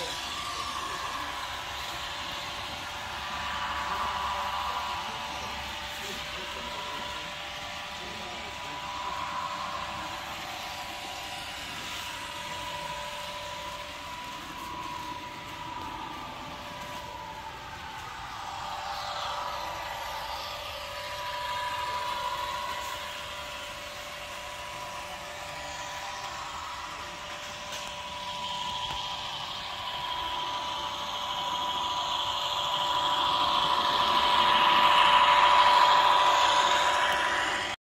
Bible.